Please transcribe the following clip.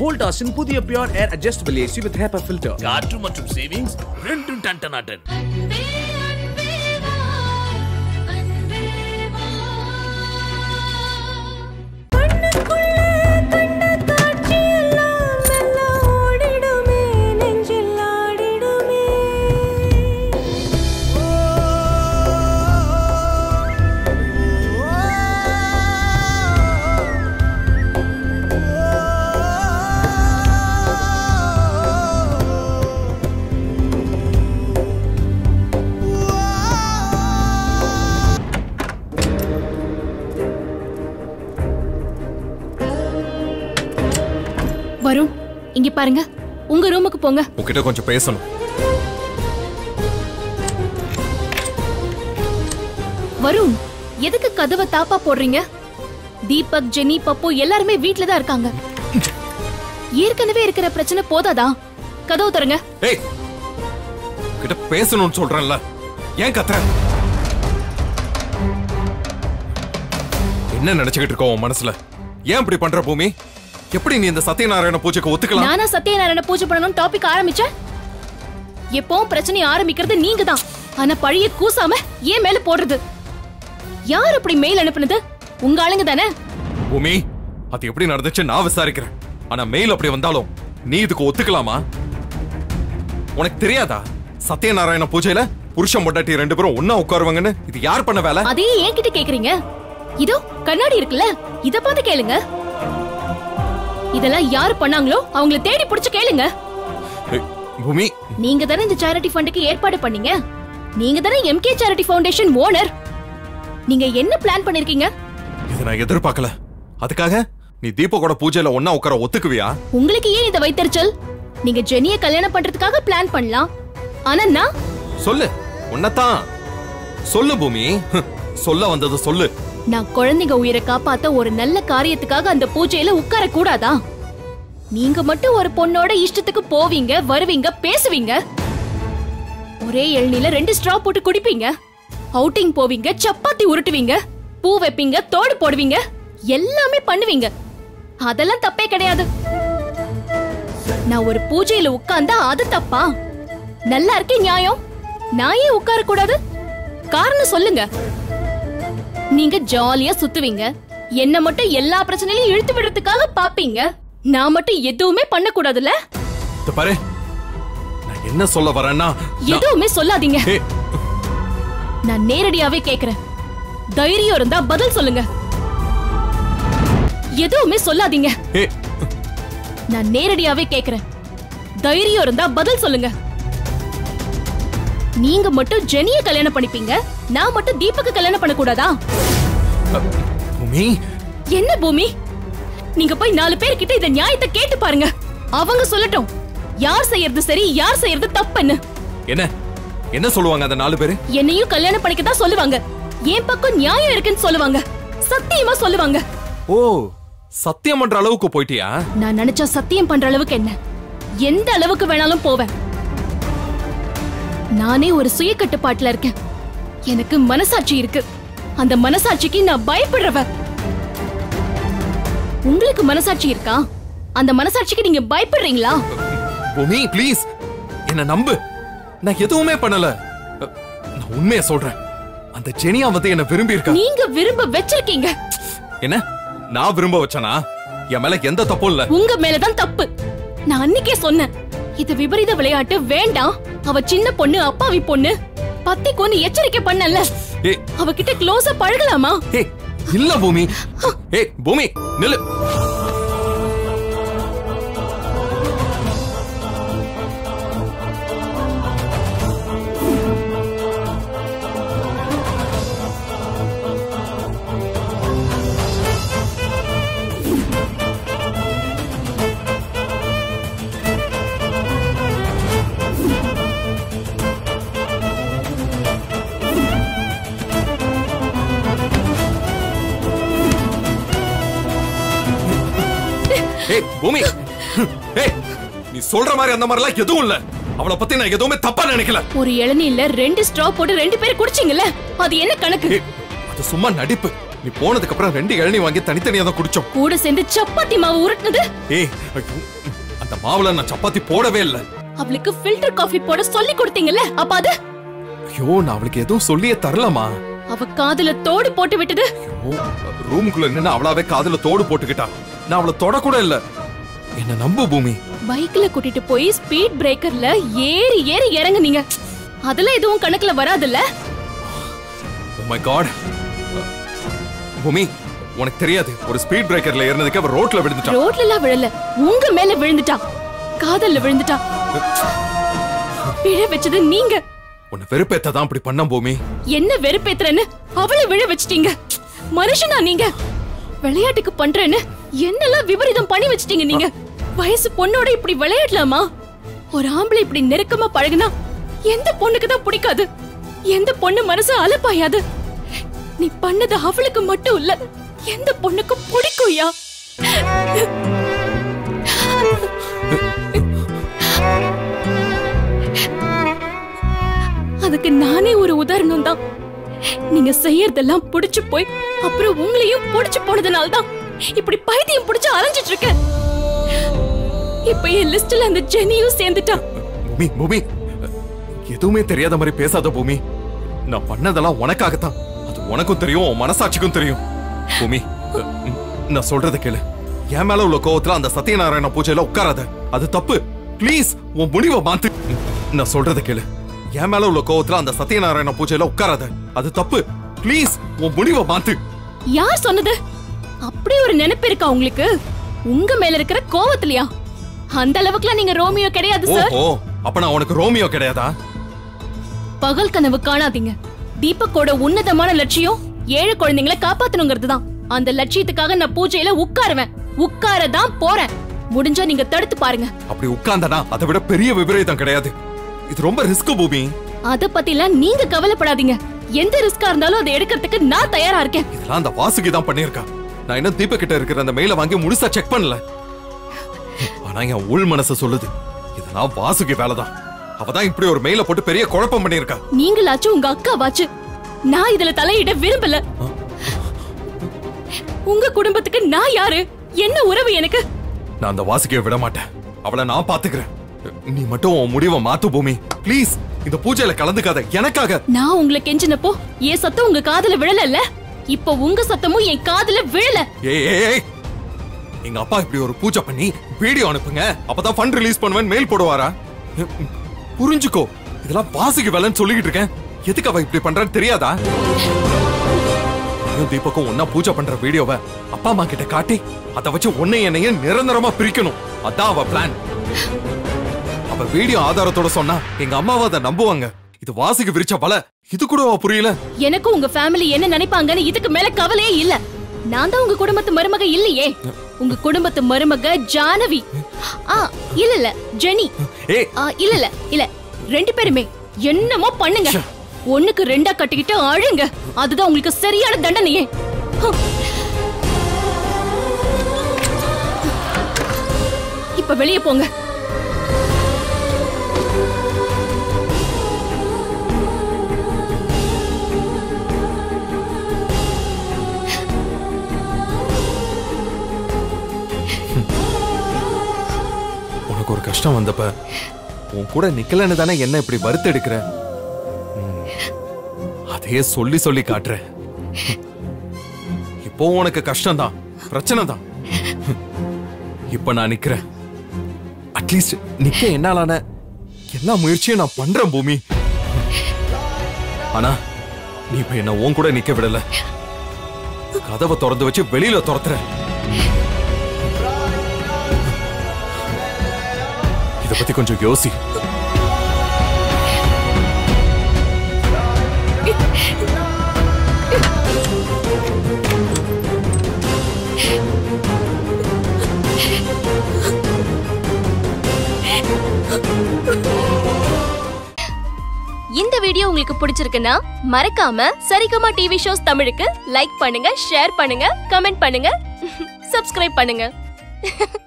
வோல்டாஸின் புதிய pure air adjustable AC with Harper filter காற்று மற்றும் சேவிங்ஸ் ரெண்டும் டன் டனாட்டன் வருண் இங்க பாருங்க. உங்க ரூமுக்கு போங்க. உன்கிட்ட கொஞ்சம் பேசணும். வருண் எதுக்கு கதவை தாப்பா போடுறீங்க? தீபக் ஜெனி பப்பு எல்லாருமே வீட்ல தான் இருக்காங்க. ஏற்கனவே இருக்கிற பிரச்சனை போதாதா? கதவு தருங்க ஏய் கிட்ட பேசணும்னு சொல்றேன்ல. ஏன் கத்துற? என்ன நினைச்சுக்கிட்டு இருக்கோ உன் மனசுல? ஏன் இப்படி பண்ற பூமி? எப்படி நீ இந்த சத்யநாராயண பூஜைக்கு ஒத்துக்கலாம்? நானா சத்யநாராயண பூஜை பண்ணணும் டாபிக் ஆரம்பிச்சேன் எப்பவும் பிரச்சனை ஆரம்பிக்கிறது நீங்க தான் ஆனா பழிய கூசாம ஏன் மேல போடுறது? யார் அப்படி மெயில் அனுப்புனது? உங்க ஆளுங்க தானே? பூமி அது எப்படி நடந்துச்சு நான் விசாரிக்கிறேன். ஆனா மெயில் அப்படி வந்தாலும் நீ இதுக்கு ஒத்துக்கலாமா? உனக்கு தெரியாதா? சத்யநாராயண பூஜையில புருஷன் பொண்டாட்டி ரெண்டு பேரும் ஒன்னா உட்காருவாங்கன்னு இது யார் பண்ண வேலை? அதே என்கிட்ட கேக்குறீங்க? இதோ கண்ணாடி இருக்குல்ல? இத பார்த்து கேளுங்க. இதெல்லாம் யாரு பண்ணாங்களோ அவங்கள தேடி புடிச்சு கேளுங்க. பூமி. நீங்க தானே இந்த சேரிட்டி ஃபண்டுக்கு ஏற்பாடு பண்ணீங்க? நீங்க தானே எம்கே சேரிட்டி ஃபவுண்டேஷன் ஓனர் நீங்க என்ன பிளான் பண்ணிருக்கீங்க? இதை நான் எதிர்பார்க்கல. அதுக்காக நீ தீபகோட பூஜையில ஒன்னா உட்கார ஒத்துக்குவியா? உங்களுக்கு ஏன் இந்த வைத்தறிச்சல்? நீங்க ஜெனிய கல்யாணம் பண்றதுக்காக பிளான் பண்ணலாம். ஆனா நான் சொல்லு. உன்னதான் சொல்லு பூமி. சொல்ல வந்தது சொல்லு. நான் குழந்தைங்க உயிரை காப்பாத்த ஒரு நல்ல காரியத்துக்காக அந்த பூஜையில உட்கார கூடாதா? நீங்க மட்டும் ஒரு பொண்ணோட இஷ்டத்துக்கு போவீங்க வருவீங்க பேசுவீங்க. ஒரே எள்நில ரெண்டு ஸ்ட்ரா போட்டு குடிப்பீங்க. அவுட்டிங் போவீங்க சப்பாத்தி உருட்டுவீங்க பூ வைப்பீங்க தோடு போடுவீங்க எல்லாமே பண்ணுவீங்க. அதெல்லாம் தப்பே கிடையாது. நான் ஒரு பூஜையில உட்கார்ந்தா அது தப்பா? நல்லா இருக்கே நியாயம். நான் ஏன் உட்கார கூடாது? காரணம் சொல்லுங்க. நீங்க ஜாலியா சுத்துவீங்க. என்ன மட்டும் எல்லா பிரச்சனையிலும் இழுத்து விடுறதுக்காக பாப்பீங்க. நான் மட்டும் எதுவுமே பண்ண கூடாதுல்ல இது பாரு. நான் என்ன சொல்ல வரேன்னா எதுவுமே சொல்லாதீங்க. நான் நேரடியாவே கேக்குறேன். தைரியம் இருந்தா பதில் சொல்லுங்க. எதுவுமே சொல்லாதீங்க. நான் நேரடியாவே கேக்குறேன். தைரியம் இருந்தா பதில் சொல்லுங்க. நீங்க மட்டும் ஜெனிய கல்யாணம் பண்ணிப்பீங்க. நான் மட்டும் தீபக்கு கல்யாணம் பண்ண கூடாதா பூமி. என்ன பூமி? நீங்க போய் நாலு பேர் கிட்ட இந்த நியாயத்தை கேட்டு பாருங்க. அவங்க சொல்லட்டும். யார் செய்யறது சரி யார் செய்யறது தப்புன்னு. என்ன? என்ன சொல்லுவாங்க அந்த நாலு பேரு? என்னையும் கல்யாணம் பண்ணிக்க தான் சொல்லுவாங்க. என் பக்கம் நியாயம் இருக்குன்னு சொல்லுவாங்க. சத்தியமா சொல்லுவாங்க. ஓ சத்தியம் பண்ற அளவுக்கு போயிட்டியா? நான் நினைச்சா சத்தியம் பண்ற அளவுக்கு என்ன? எந்த அளவுக்கு வேணாலும் போவேன். நானே ஒரு சுய கட்டுப்பாட்டுல இருக்கேன். எனக்கு மனசாட்சி இருக்கு. அந்த மனசாட்சிக்கு நான் பயப்படுறவ உங்களுக்கு மனசாட்சி இருக்கா? அந்த மனசாட்சிக்கு நீங்க பயப்படுறீங்களா? பூமி ப்ளீஸ் என்ன நம்பு. நான் எதுவுமே பண்ணல. நான் உண்மையை சொல்றேன். அந்த ஜெனியா வந்து என்ன விரும்பி இருக்கா நீங்க விரும்ப வச்சிருக்கீங்க. என்ன? நான் விரும்ப வச்சனா? என் மேல எந்த தப்பும் இல்ல. உங்க மேலதான் தப்பு. நான் அன்னைக்கே சொன்னேன். இது விபரீத விளையாட்டு வேண்டாம். அவ சின்ன பொண்ணு அப்பாவி பொண்ணு. பத்தி கொண்டு எச்சரிக்கை பண்ணல. அவகிட்ட க்ளோஸா பழகலாமா? இல்ல பூமி. ஏய் பூமி நில்லு. ஏய் பூமி. ஏய் நீ சொல்ற மாதிரி அந்த மாதிரிலாம் எதுவும் இல்ல. அவளை பத்தி நான் எதுவுமே தப்பா நினைக்கல. ஒரு இளநீர்ல ரெண்டு ஸ்ட்ரா போட்டு ரெண்டு பேர் குடிச்சீங்கல்ல? அது என்ன கணக்கு? அது சும்மா நடிப்பு. நீ போனதுக்கு அப்புறம் ரெண்டு இளநீ வாங்கி தனித்தனியா தான் குடிச்சோம். கூட சேர்ந்து சப்பாத்தி மாவு உருட்டுனது? ஏய் அந்த மாவுல நான் சப்பாத்தி போடவே இல்லை. அவளுக்கு ஃபில்டர் காஃபி போட சொல்லி கொடுத்தீங்கல்ல அப்ப அது? ஐயோ நான் அவளுக்கு எதுவும் சொல்லியே தரலமா அவ காதுல தோடு போட்டு விட்டது. ரூமுக்குள்ள நின்னு அவளாவே காதுல தோடு போட்டுக்கிட்டா. நான் அவளை தொடக்கூட இல்ல. என்ன நம்பு பூமி. பைக்ல கூட்டிட்டு போய் ஸ்பீட் பிரேக்கர்ல ஏறி ஏறி இறங்குனீங்க. அதெல்லாம் எதுவும் கணக்குல வராதுல்ல? மை காட் பூமி உனக்கு தெரியாது. ஒரு ஸ்பீட் பிரேக்கர்ல ஏறினதுக்கு அவ ரோட்ல விழுந்துட்டான் ரோட்ல எல்லாம் விழல. உங்க மேல விழுந்துட்டா. காதல்ல விழுந்துட்டா. விழ வச்சது நீங்க. உன்னை வெறுப்பேத்த தான் அப்படி பண்ண பூமி. என்ன வெறுப்பேத்துறேன்னு? அவளை விழ வச்சிட்டீங்க. மனுஷனா நீங்க. விளையாட்டுக்கு பண்றேன்னு. என்னெல்லாம் விபரீதம் பண்ணி வச்சிட்டீங்க நீங்க? வயசு பொண்ணோட இப்படி விளையாடலாமா? ஒரு ஆம்பளை இப்படி நெருக்கமா பழகுனா எந்த பொண்ணுக்கு தான் பிடிக்காது? எந்த பொண்ணு மனசு அலப்பாயாது? நீ பண்ணது அவளுக்கு மட்டும் இல்ல எந்த பொண்ணுக்கும் பிடிக்கும்யா அதுக்கு நானே ஒரு உதாரணம் தான் நீங்க செய்யறதெல்லாம் புடிச்சு போய் அப்புறம் உங்களையும் புடிச்சு போனதுனால தான் இப்படி பைத்தியம் புடிச்சு அலைஞ்சிட்டு இருக்கேன் இப்ப என் லிஸ்ட்ல அந்த ஜெனியும் சேர்ந்துட்டா பூமி பூமி. எதுவுமே தெரியாத மாதிரி பேசாத பூமி. நான் பண்ணதெல்லாம் உனக்காகத்தான். அது உனக்கும் தெரியும் உன் மனசாட்சிக்கும் தெரியும். பூமி நான் சொல்றத கேளு. என் மேல உள்ள கோவத்துல அந்த சத்யநாராயண பூஜையில உட்காராத. அது தப்பு. ப்ளீஸ் உன் முடிவை மாத்து. நான் சொல்றத கேளு. என் மேல உள்ள கோவத்துல அந்த சத்யநாராயண பூஜையில உட்காராத. அது தப்பு. ப்ளீஸ் உன் முடிவை மாத்து. யார் சொன்னது? அப்படி ஒரு நினைப்பு இருக்கா உங்களுக்கு? உங்க மேல இருக்கிற கோவத்திலயா? அந்த அளவுக்குலாம் நீங்க ரோமியோ கிடையாது சார் ஓஹோ அப்ப நான் உனக்கு ரோமியோ கிடையாதா? பகல் கனவு காணாதீங்க. தீபக்கோட உன்னதமான லட்சியம் ஏழை குழந்தைங்களை காப்பாத்தணுங்கிறது தான் அந்த லட்சியத்துக்காக நான் பூஜையில உட்காருவேன். உட்கார தான் போறேன். முடிஞ்சா நீங்க தடுத்து பாருங்க. அப்படி உட்கார்ந்தனா அதை விட பெரிய விபரீதம் கிடையாது. இது ரொம்ப ரிஸ்க் பூமி. அத பத்திலாம் நீங்க கவலைப்படாதீங்க. எந்த ரிஸ்கா இருந்தாலும் அதை எடுக்கிறதுக்கு நான் தயாரா இருக்கேன். இதெல்லாம் அந்த வாசுகி தான் பண்ணிருக்கா நான் இன்னும் தீபக் கிட்ட இருக்கிற அந்த மெயில வாங்கி முழுசா செக் பண்ணல. ஆனா என் உள் மனசு சொல்லுது இதெல்லாம் வாசுகி வேலைதான். அவதான் இப்படி ஒரு மெயில போட்டு பெரிய குழப்பம் பண்ணிருக்கா நீங்களாச்சும் உங்க அக்காவாச்சு. நான் இதுல தலையிட விரும்பல. உங்க குடும்பத்துக்கு நான் யாரு? என்ன உறவு எனக்கு? நான் அந்த வாசுகியை விட மாட்டேன். அவளை நான் பாத்துக்கிறேன். நீ மட்டும் உன் முடிவை மாத்து பூமி. ப்ளீஸ் இந்த பூஜையில கலந்துக்காத. எனக்காக. நான் உங்களை கெஞ்சினப்போ என் சத்தம் உங்க காதுல விழல இப்ப உங்க சத்தமும் என் காதுல விழல. ஏய் எங்க அப்பா இப்படி ஒரு பூஜை பண்ணி வீடியோ அனுப்புங்க. அப்பதான் ஃபண்ட் ரிலீஸ் பண்ணுவேன் மெயில் போடுவாரா? ம், புரிஞ்சுக்கோ. இதெல்லாம் வாசிக்கு வேலைன்னு சொல்லிக்கிட்டு இருக்கேன். எதுக்கு அவ இப்படி பண்றான்னு தெரியாதா? தீபக்கும் ஒன்னா பூஜை பண்ற வீடியோவை அப்பா அம்மா கிட்ட காட்டி அதை வச்சு உன்னை என்னையும் நிரந்தரமா பிரிக்கணும். அதான் அவ பிளான் அவ வீடியோ ஆதாரத்தோட சொன்னா எங்க அம்மாவை அதை நம்புவாங்க. இது வாசுகி விரிச்ச வலை இது கூட புரியல? எனக்கும் உங்க ஃபேமிலி என்ன நினைப்பாங்கன்னு இதுக்கு மேல கவலையே இல்ல. நான் தான் உங்க குடும்பத்து மருமக இல்லையே. உங்க குடும்பத்து மருமக ஜானவி. ஆ இல்ல இல்ல ஜெனி. ஆ, இல்ல இல்ல இல்ல. ரெண்டு பேருமே என்னமோ பண்ணுங்க. ஒண்ணுக்கு ரெண்டா கட்டிக்கிட்டு அழுங்க. அதுதான் உங்களுக்கு சரியான தண்டனையே. இப்ப வெளியே போங்க. கஷ்டம் வந்தப்ப உன் கூட நிக்கலன்னு தானே என்ன இப்படி வறுத்து எடுக்கிற? அதையே சொல்லி சொல்லி காட்டுற இப்போ உனக்கு கஷ்டம் தான் பிரச்சனை தான். இப்ப நான் நிக்கிறேன். அட்லீஸ்ட் நிக்க என்னாலான எல்லா முயற்சியும் நான் பண்றேன் பூமி. ஆனா நீ இப்ப என்ன உன் கூட நிக்க விடல. கதவை திறந்து வச்சு வெளியில துரத்துற. இத பத்தி கொஞ்சம் யோசி. இந்த வீடியோ உங்களுக்கு பிடிச்சிருக்குன்னா மறக்காம சரிகமா டிவி ஷோஸ் தமிழுக்கு லைக் பண்ணுங்க ஷேர் பண்ணுங்க கமெண்ட் பண்ணுங்க சப்ஸ்கிரைப் பண்ணுங்க.